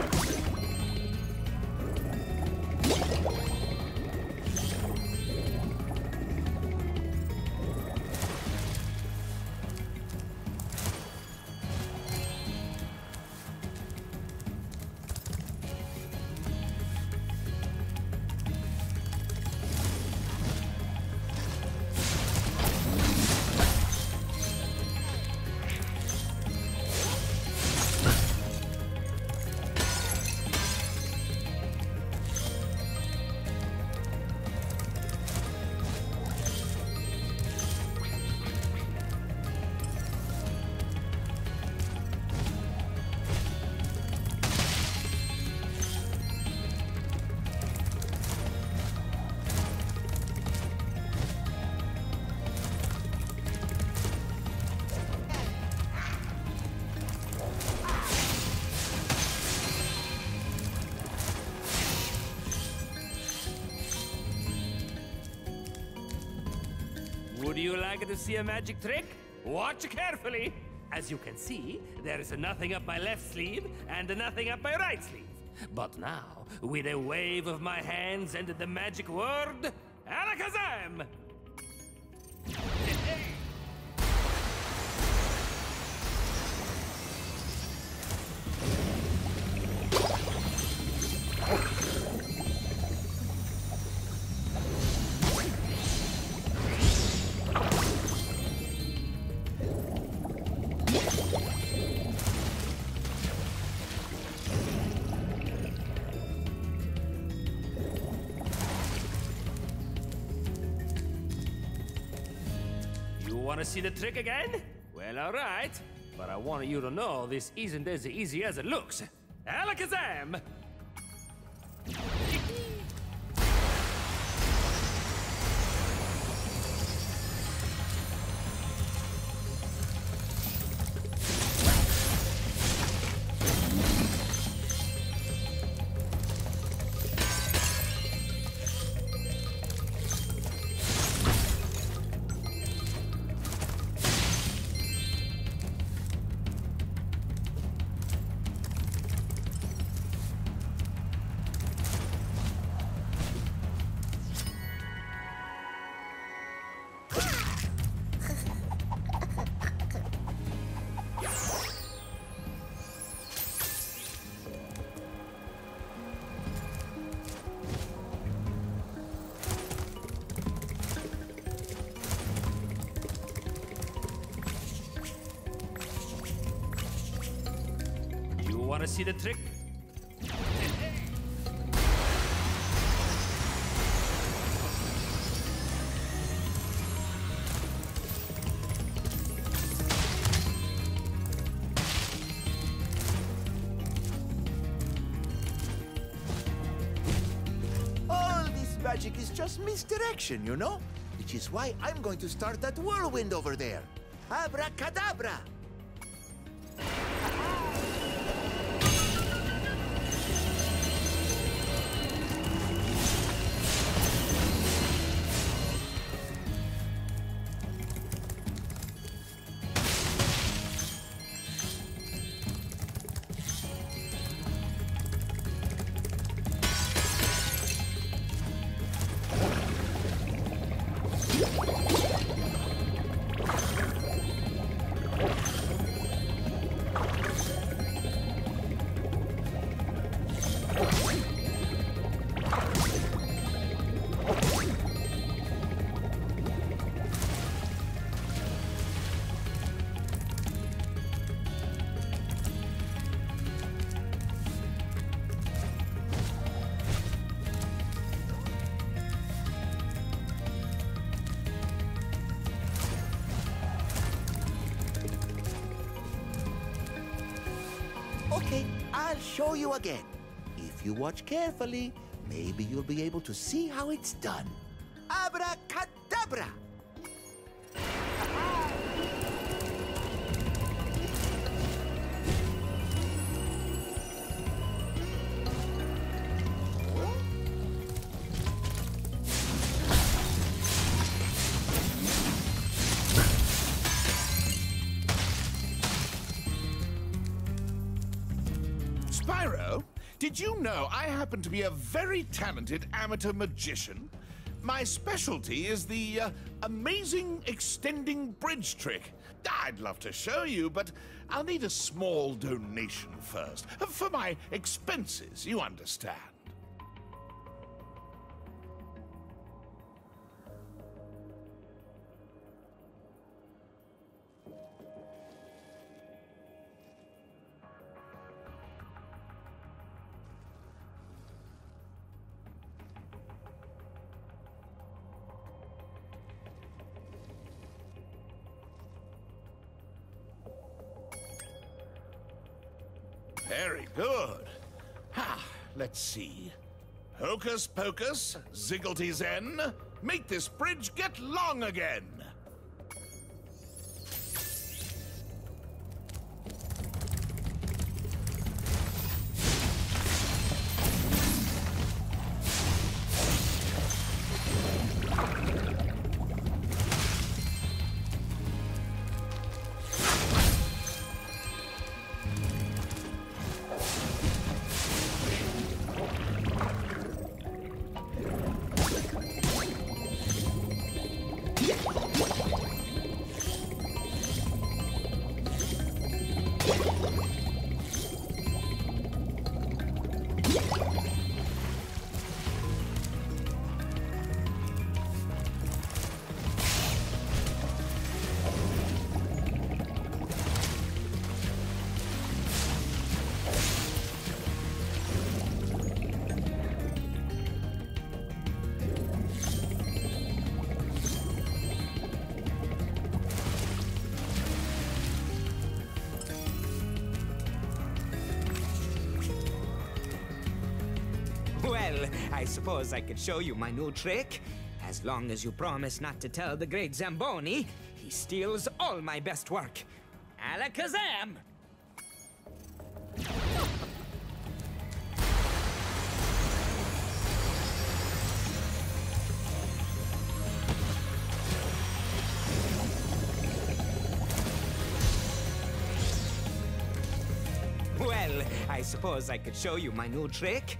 Oh. You like to see a magic trick? Watch carefully. As you can see, there is nothing up my left sleeve and nothing up my right sleeve. But now, with a wave of my hands and the magic word, Alakazam! Wanna see the trick again? Well, alright. But I want you to know this isn't as easy as it looks. Alakazam! You wanna see the trick? All this magic is just misdirection, you know? Which is why I'm going to start that whirlwind over there. Abracadabra! I'll show you again. If you watch carefully, maybe you'll be able to see how it's done. Abracadabra! You know I happen to be a very talented amateur magician? My specialty is the uh, amazing extending bridge trick. I'd love to show you, but I'll need a small donation first. For my expenses, you understand. Let's see. Hocus pocus, zigglety zen, make this bridge get long again. I suppose I could show you my new trick. As long as you promise not to tell the great Zamboni, he steals all my best work. Alakazam! Well, I suppose I could show you my new trick.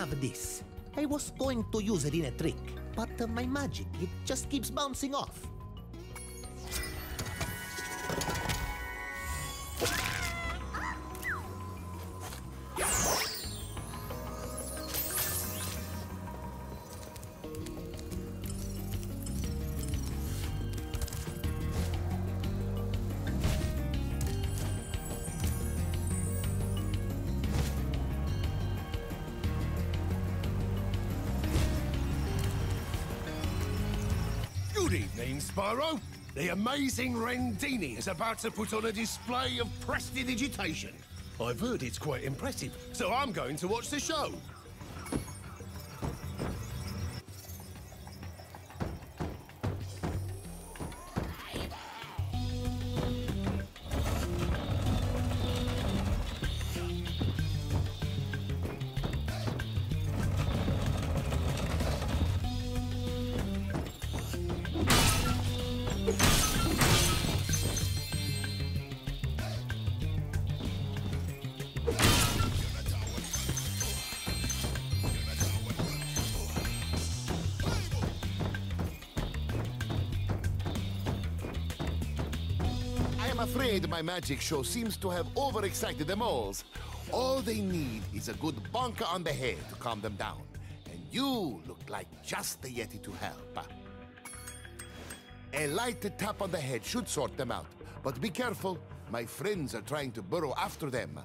Have this. I was going to use it in a trick, but uh, my magic, it just keeps bouncing off. Good Spyro. The amazing Rendini is about to put on a display of prestidigitation. I've heard it's quite impressive, so I'm going to watch the show. Afraid my magic show seems to have overexcited them all. All they need is a good bonker on the head to calm them down. And you look like just the Yeti to help. A light tap on the head should sort them out. But be careful, my friends are trying to burrow after them.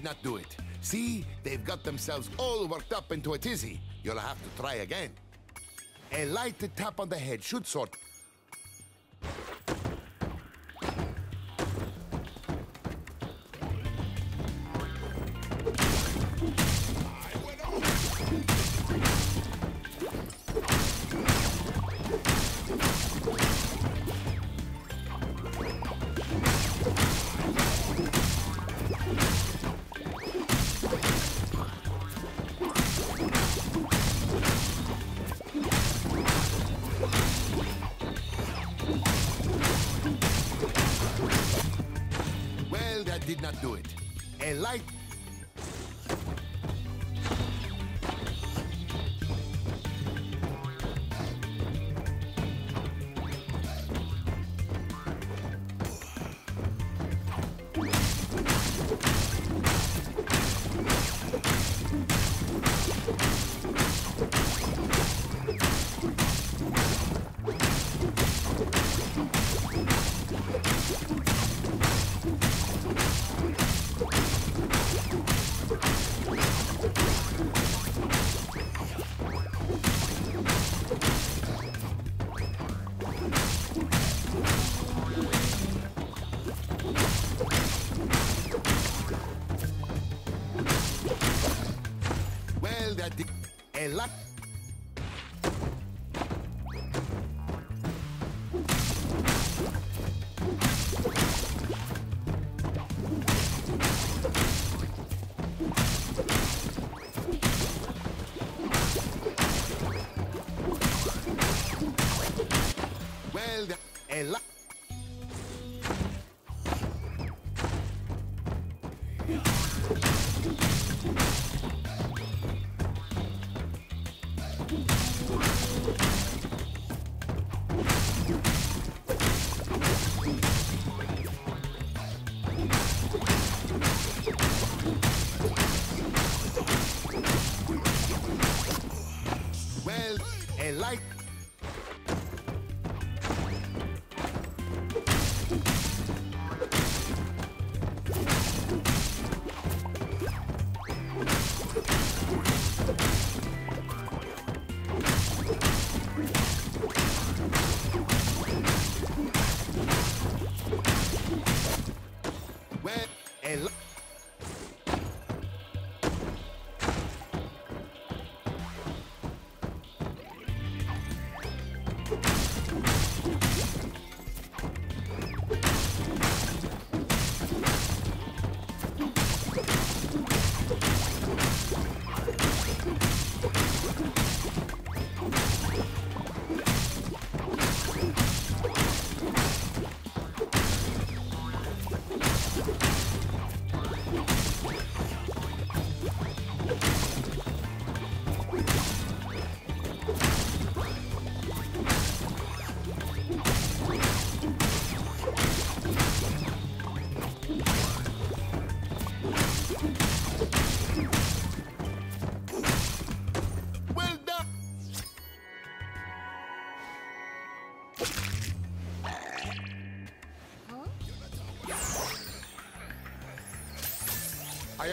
Did not do it. See, they've got themselves all worked up into a tizzy. You'll have to try again. A light tap on the head should sort. Well, that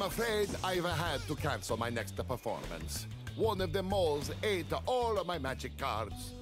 I am afraid I've had to cancel my next performance. One of the moles ate all of my magic cards.